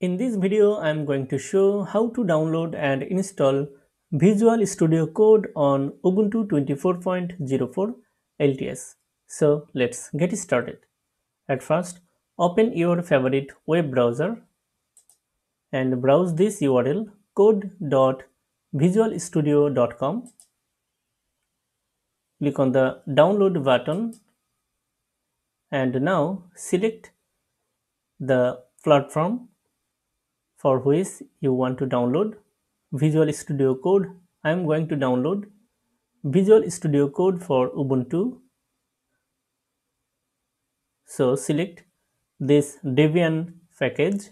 In this video, I am going to show how to download and install Visual Studio Code on Ubuntu 24.04 LTS. So let's get started. At first, open your favorite web browser and browse this URL code.visualstudio.com. Click on the download button and now select the platform for which you want to download Visual Studio Code. I am going to download Visual Studio Code for Ubuntu. So select this Debian package.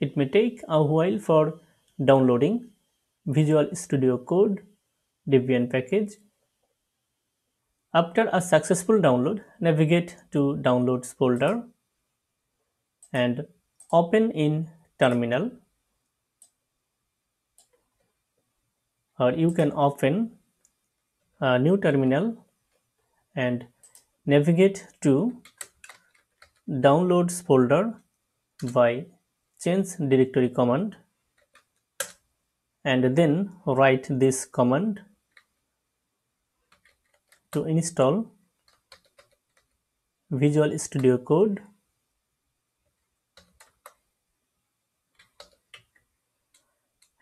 It may take a while for downloading Visual Studio Code Debian package. After a successful download, navigate to Downloads folder and open in terminal. Or you can open a new terminal and navigate to downloads folder by change directory command and then write this command to install Visual Studio Code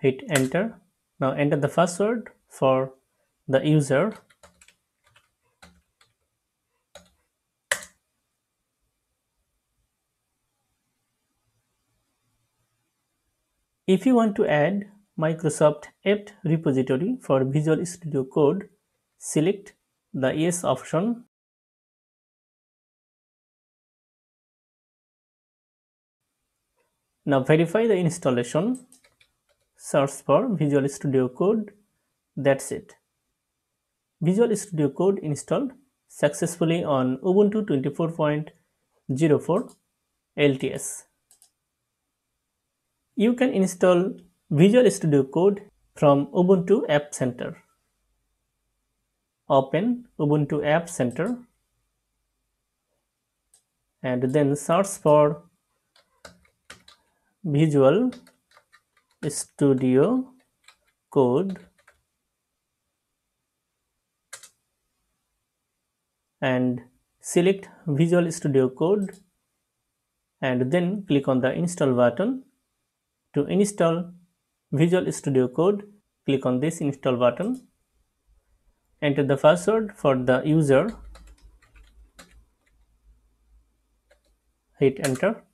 hit enter. Now enter the password for the user. If you want to add Microsoft apt repository for Visual Studio Code select the yes option. Now verify the installation search for Visual Studio Code. That's it. Visual Studio Code installed successfully on Ubuntu 24.04 LTS. You can install Visual Studio Code from Ubuntu App Center. Open Ubuntu App Center and then search for Visual Studio Code and select Visual Studio Code and then click on the install button. To install Visual Studio Code, click on this install button. Enter the password for the user. Hit enter.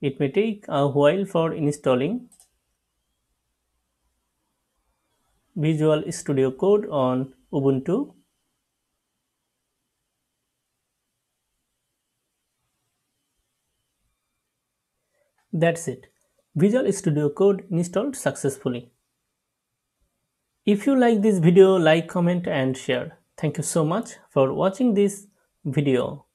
It may take a while for installing Visual Studio Code on Ubuntu. That's it. Visual Studio Code installed successfully. If you like this video, like, comment and share. Thank you so much for watching this video.